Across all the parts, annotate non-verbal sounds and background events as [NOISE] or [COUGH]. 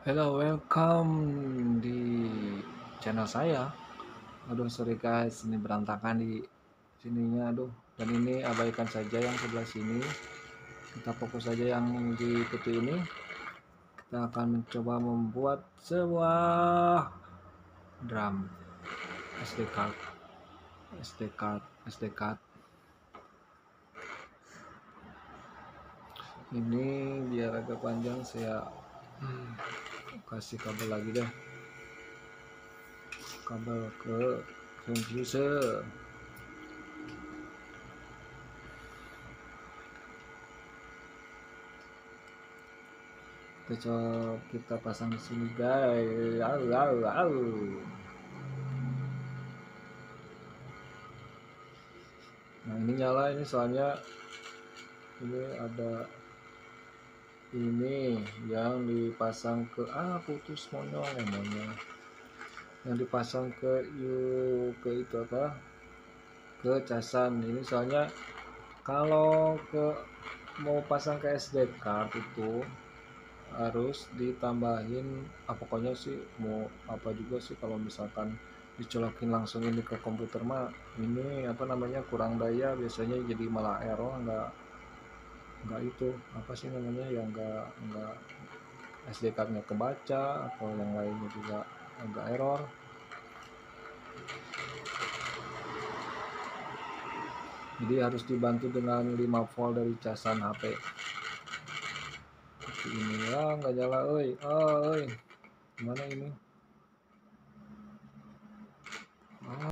Hello, welcome di channel saya. Aduh, sorry guys, ini berantakan di sininya. Aduh, dan ini abaikan saja yang sebelah sini. Kita fokus saja yang di putih ini. Kita akan mencoba membuat sebuah drum SD card, SD card, SD card. Ini biar agak panjang saya kasih kabel lagi deh kabel ke transducer kita coba kita pasang di sini guys. Au, au, au. nah ini nyala ini soalnya ini ada ini yang dipasang ke ah putus monyong ya monyong yang dipasang ke yuk ke itu apa? Ke casan. Ini soalnya kalau ke mau pasang ke SD card itu harus ditambahin ah, pokoknya sih mau apa juga sih kalau misalkan dicolokin langsung ini ke komputer mah ini apa namanya kurang daya biasanya jadi malah error enggak nggak itu apa sih namanya yang nggak nggak SD cardnya kebaca atau yang lainnya juga agak error. Jadi harus dibantu dengan 5 volt dari casan HP seperti ini ya nggak nyala oi oh, oi. Gimana ini? Ah,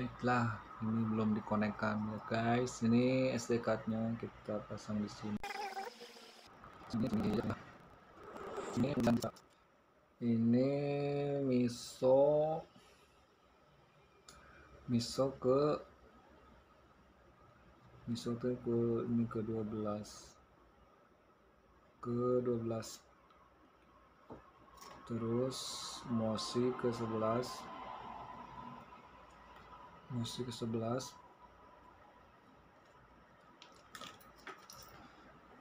baiklah ini belum dikonekkan ya guys. Ini SD cardnya kita pasang di sini. Ini ini, ini, miso miso ke miso ke ini ke 12 ke 12 terus mosi ke 11 musik ke-11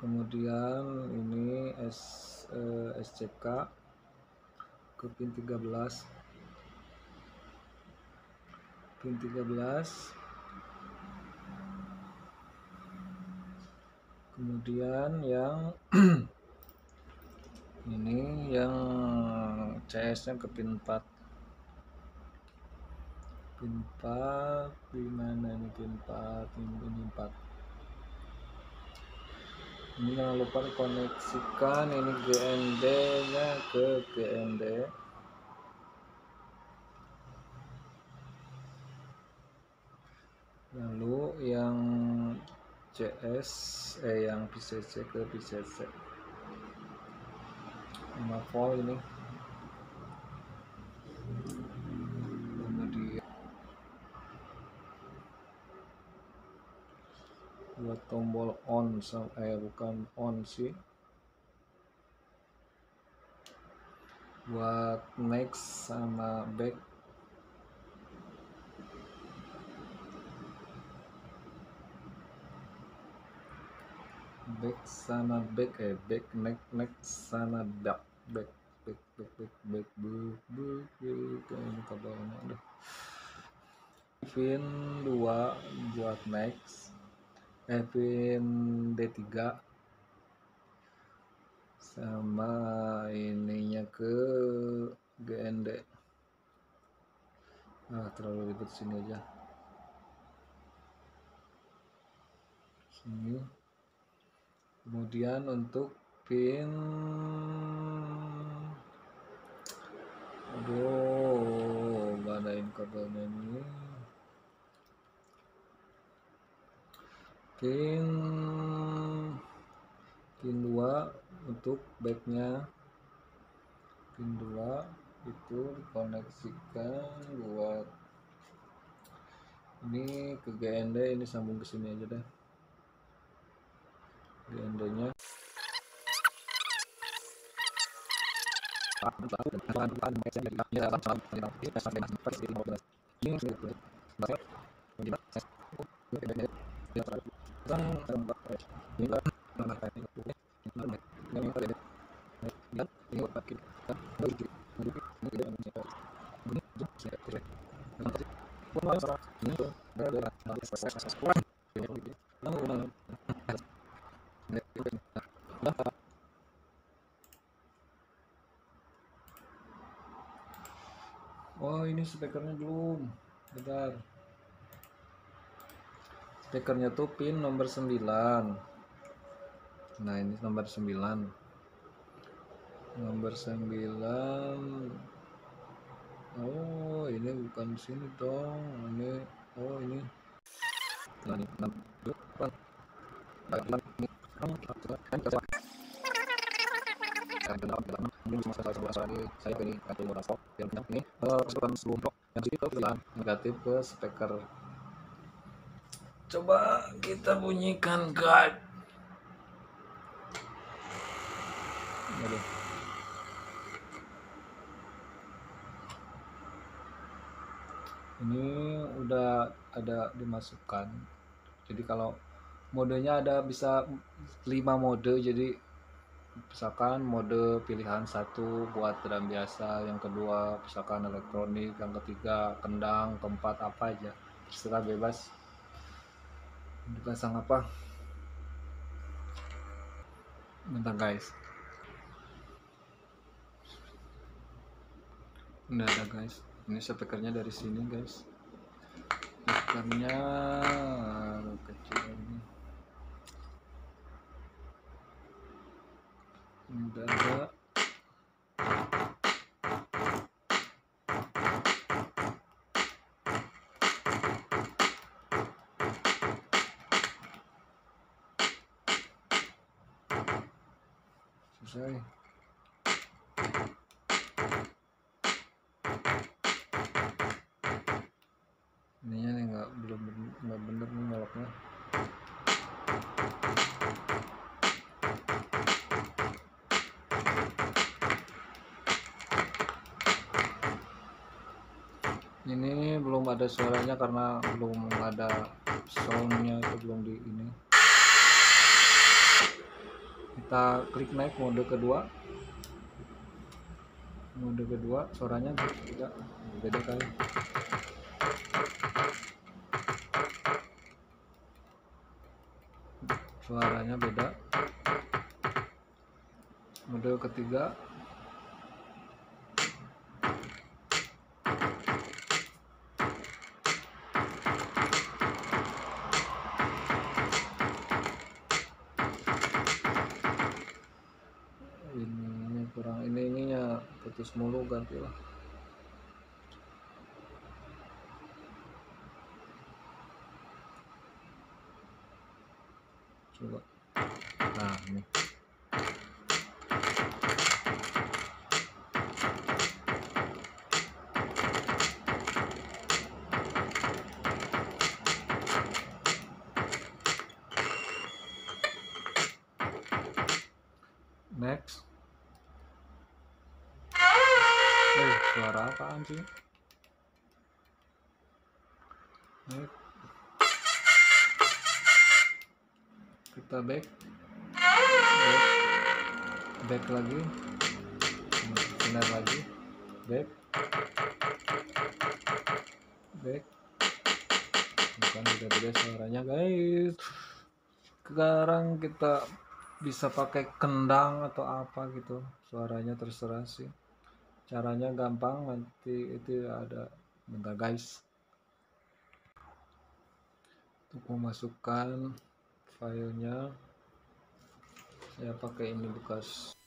kemudian ini S, eh, SCK ke pin 13 pin 13 kemudian yang [CLEARS THROAT] ini yang CS nya ke pin 4 pin 4 di mana ini pin 4 ini pin 4 ini jangan lupa dikoneksikan ini GND nya ke GND lalu yang CS eh yang PCC ke PCC 5 volt ini buat tombol on eh bukan on sih buat next sama back back sama back eh back next next sama back back back back back back back back back ini kabelnya udah pin 2 buat next Evin D3 sama ininya ke GND ah terlalu ribet sini aja. Sini. Kemudian untuk pin aduh manain kabelnya ini pin pin 2 untuk backnya. Pin 2 itu dikoneksikan buat ini ke GND ini sambung ke sini aja deh. GND nya ini Gracias. Speakernya tuh pin nomor 9 nah ini nomor 9 nomor 9 oh ini bukan sini dong. Ini oh ini. Nah ini saya ini kartu yang ini keseluruhan sebelum yang sini ke negatif ke speaker Coba kita bunyikan guard. Ini udah ada dimasukkan. Jadi kalau modenya ada bisa 5 mode jadi misalkan mode pilihan satu buat drum biasa yang kedua misalkan elektronik yang ketiga kendang keempat apa aja terserah bebas dipasang apa? Bentar guys. Udah ada guys. Ini speakernya dari sini guys. Speakernya kecil ini udah ada saya ininya nih nggak belum nggak bener nih nyoloknya ini belum ada suaranya karena belum ada soundnya itu belum di ini kita klik naik mode kedua. Mode kedua suaranya tidak beda kali. Suaranya beda. Mode ketiga ini ah, next apaan sih next kita back back. Back lagi. Benar lagi. Back. Back. Bukan beda-beda suaranya guys. Sekarang kita bisa pakai kendang atau apa gitu. Suaranya terserah sih caranya gampang nanti itu ada bentar guys. Untuk memasukkan filenya saya pakai ini bekas